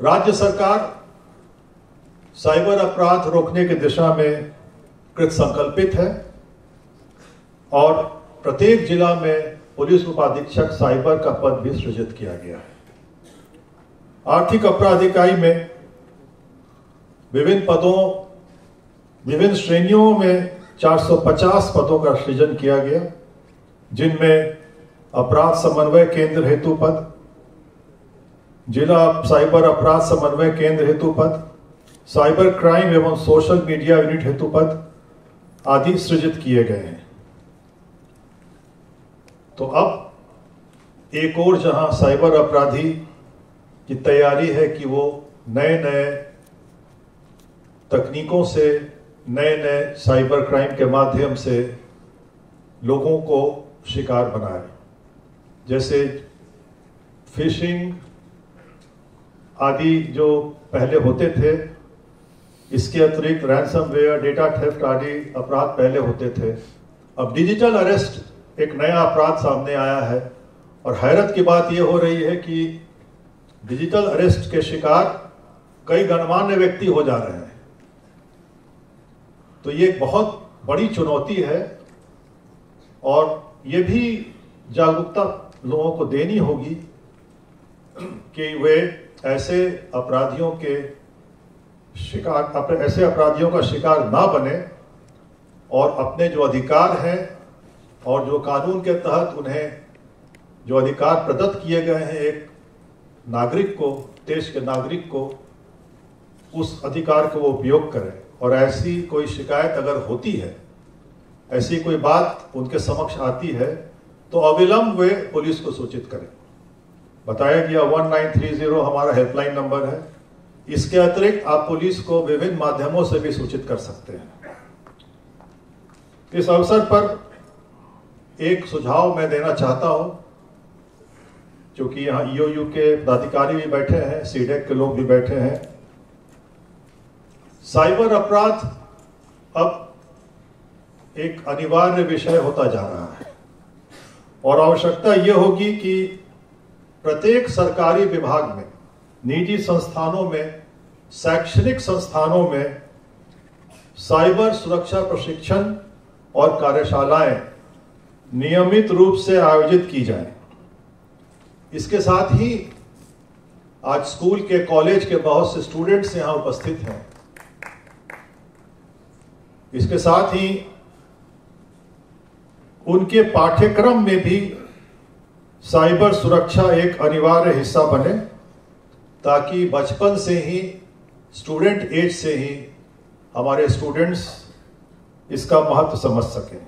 राज्य सरकार साइबर अपराध रोकने की दिशा में कृत संकल्पित है और प्रत्येक जिला में पुलिस उपाधीक्षक साइबर का पद भी सृजित किया गया है। आर्थिक अपराध इकाई में विभिन्न पदों, विभिन्न श्रेणियों में 450 पदों का सृजन किया गया, जिनमें अपराध समन्वय केंद्र हेतु पद जिला साइबर अपराध समन्वय केंद्र हेतु पद साइबर क्राइम एवं सोशल मीडिया यूनिट हेतु पद आदि सृजित किए गए हैं। तो अब एक और जहाँ साइबर अपराधी की तैयारी है कि वो नए नए तकनीकों से नए नए साइबर क्राइम के माध्यम से लोगों को शिकार बनाए। जैसे फिशिंग आदि जो पहले होते थे, इसके अतिरिक्त रैंसमवेयर डेटा थेफ्ट आदि अपराध पहले होते थे। अब डिजिटल अरेस्ट एक नया अपराध सामने आया है और हैरत की बात यह हो रही है कि डिजिटल अरेस्ट के शिकार कई गणमान्य व्यक्ति हो जा रहे हैं। तो ये एक बहुत बड़ी चुनौती है और ये भी जागरूकता लोगों को देनी होगी कि वे ऐसे अपराधियों के शिकार ऐसे अपराधियों का शिकार ना बने और अपने जो अधिकार हैं और जो कानून के तहत उन्हें जो अधिकार प्रदत्त किए गए हैं एक नागरिक को, देश के नागरिक को, उस अधिकार को वो उपयोग करें। और ऐसी कोई शिकायत अगर होती है, ऐसी कोई बात उनके समक्ष आती है तो अविलंब वे पुलिस को सूचित करें। बताया गया 1930 हमारा हेल्पलाइन नंबर है। इसके अतिरिक्त आप पुलिस को विभिन्न माध्यमों से भी सूचित कर सकते हैं। इस अवसर पर एक सुझाव मैं देना चाहता हूँ, क्योंकि यहाँ ईओयू के पदाधिकारी भी बैठे हैं सीडेक के लोग भी बैठे हैं। साइबर अपराध अब एक अनिवार्य विषय होता जा रहा है। और आवश्यकता यह होगी कि प्रत्येक सरकारी विभाग में, निजी संस्थानों में, शैक्षणिक संस्थानों में साइबर सुरक्षा प्रशिक्षण और कार्यशालाएँ नियमित रूप से आयोजित की जाए। इसके साथ ही आज स्कूल के, कॉलेज के बहुत से स्टूडेंट्स यहाँ उपस्थित हैं। इसके साथ ही उनके पाठ्यक्रम में भी साइबर सुरक्षा एक अनिवार्य हिस्सा बने, ताकि बचपन से ही स्टूडेंट एज से ही हमारे स्टूडेंट्स इसका महत्व समझ सकें।